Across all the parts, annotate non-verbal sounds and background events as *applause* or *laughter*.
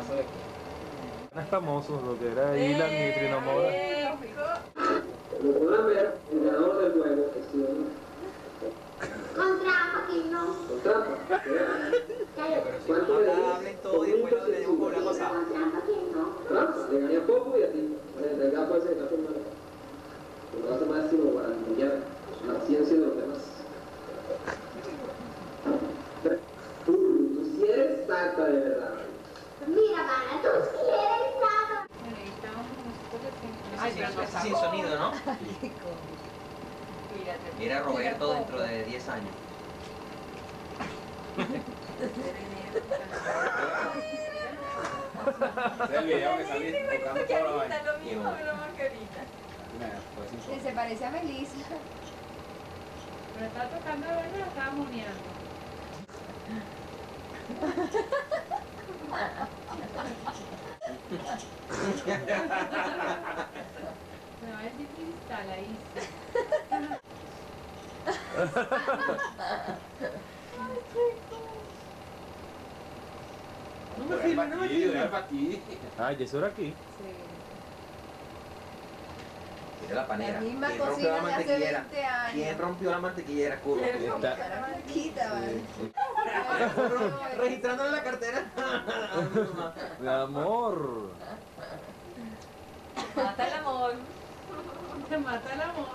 caso de Es famoso lo que era Ilan y Trinomora. Como podrán ver, el ganador del juego es Sion. Con trampa, que no. Con trampa. ¿Cuánto le hablen todo y después le demos por la pasada. Con trampa, que no. Trampa, le gané a Poco y a ti. Bueno, el gato ese está firmado. Lo hace máximo para humillar la ciencia de los demás. *laughs* Tú, tú sí eres santa de verdad. Mira, pana, tú sí eres sano. Es sin sonido, ¿no? Mira Roberto dentro de 10 años. *laughs* Ese es el video que salí tocando toda la vaina. Lo mismo, pero margarita. Mira, fue sin Que sonido. se parece a Melissa. Pero está tocando la vaina, estaba moneando. *laughs* Me va a decir cristal ahí. No me filmes, no me filmes. aquí. Ay, eso era aquí. Mira la panera. La misma ¿Quién rompió la cocina de hace mantequillera? 20 años. ¿Quién rompió la mantequillera, curro? Está- Marquita, vale. *laughs* Registrándole la cartera. Mi amor. Te mata el amor.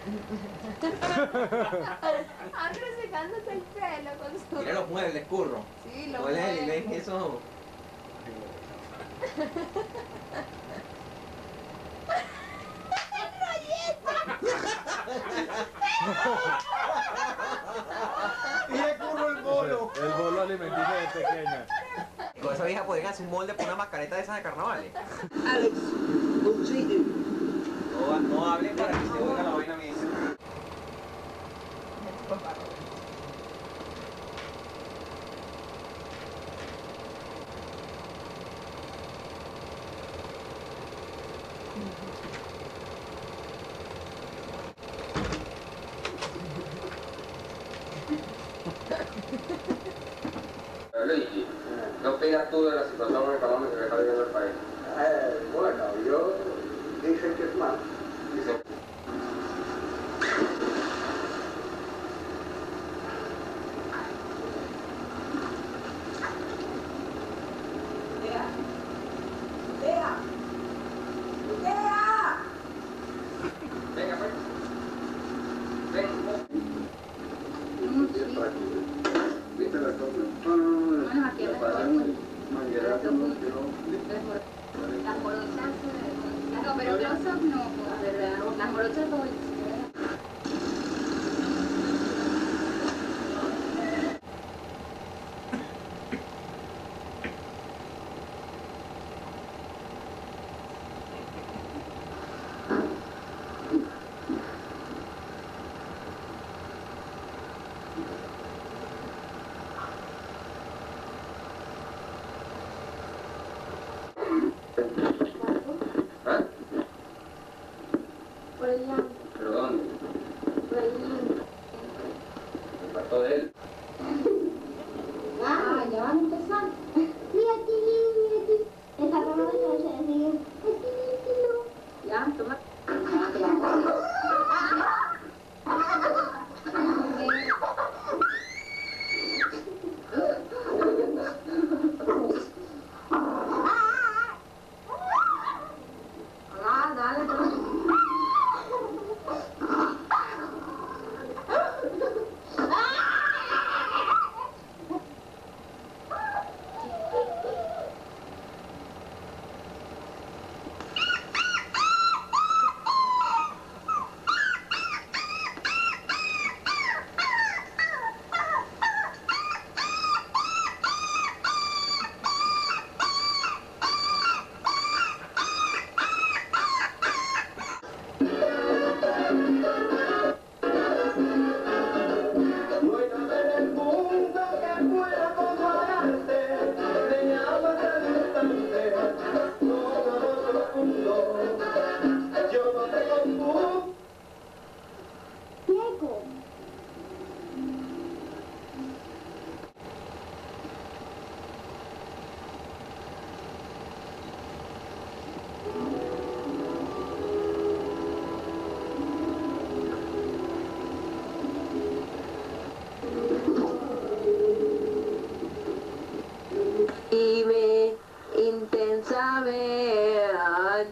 *laughs* Andrés secándose el pelo con su... Mira los muebles, curro. Sí, lo Muebles mueve. Lilén, eso. *laughs* Mira curro el bolo. El bolo alimenticio de pequeña. Con esa vieja podrían hacer un molde por una mascareta de esas de carnavales. Alex, what you do? No, no hablen para que se oiga la vaina bien. ¿qué opinas tú de la situación económica que está viviendo el país? Eh, bueno, yo dicen que es malo. Dicen, pero close-up no. Las morochas no. ¿Ah? Por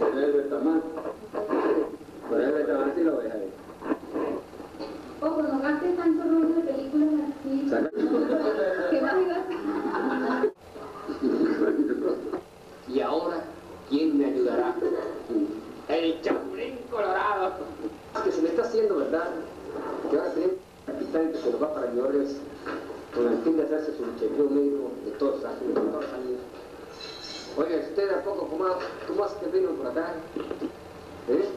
El Betamán. Por el Betamán sí lo ves ahí. Ojo, no gastes tanto rollo de películas así. *laughs* ¿Qué más *laughs* Y ahora, ¿quién me ayudará? El Chapulín Colorado. Que se me está haciendo, ¿verdad? Que ahora tenemos un capitán que se nos va para Orleans con el fin de hacerse su chequeo médico de todos los años. de todos los años. Oiga, usted a poco, ¿cómo, cómo hace que vino por acá? ¿Eh?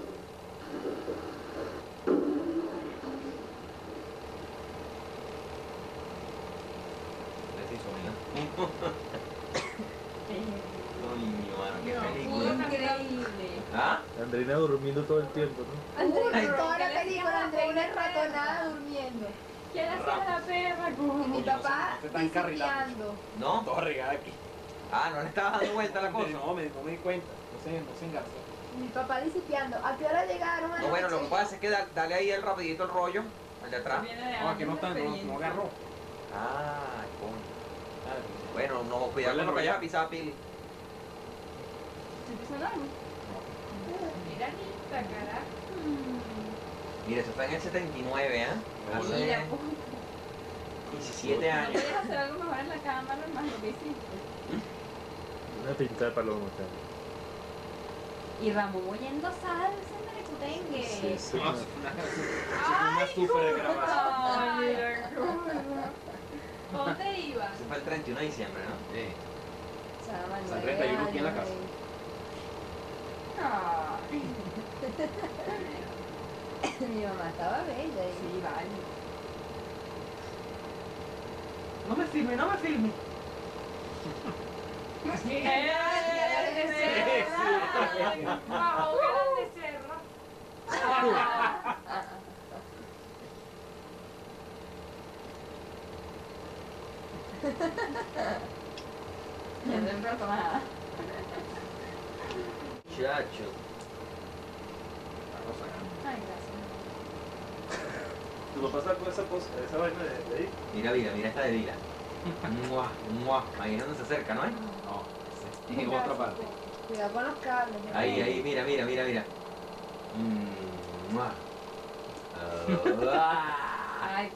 No. *laughs* ¿Ah? Andreina durmiendo todo el tiempo, ¿no? Andreina, toda la película, Andreina es ratonada durmiendo. ¿Quién hacía la perra? Mi papá Usted está encarrilado. pisoteando. ¿No? Todo regada aquí. Ah, no le estaba dando vuelta la cosa. No, me, no me di cuenta. No sé, no sé engarzó. Mi papá disipiando. ¿A qué hora llegaron? No, bueno, lo que pasa es que da- dale ahí el rapidito el rollo, al de atrás. No, aquí no está, no, no agarró. Ah, coño. Dale, Bueno, no, cuidado con no vayas a pisar pili. ¿Se puso largo? Mira, Anita, carajo. Mira, eso fue en el 79, ¿eh? Hace Mira, pues, 17 no años. podías hacer algo mejor en la cámara, hermano, ¿qué hiciste? Una pinta de paloma, sea. Y Ramón oyendo salsa en Merecutengue. Sí, sí. No, fue una, fue una super grabación. Ay, mira, cómo. ¿Dónde ibas? Ese fue el 31 de diciembre, ¿no? Sí. Chaval, San nueve 31 aquí en la casa. Ay. Mi mamá estaba bella. Y... sí, vale. No me filme, no me filme. ¿Qué? Ganas de cerro. Bajo ganas de cerro. Ya no importa nada. Chacho. Vamos sacando. Ay, gracias. ¿Tu papá sacó esa, cosa, esa vaina de, de ahí? Mira, Vila, mira esta de Vila. *laughs* Mua, mua. Ahí es donde se acerca, ¿no? No, sí. En otra parte. Cuidado con los cables. Ahí, ahí, mira, mira, mira, mira. Mm. *laughs* Ah, Ay.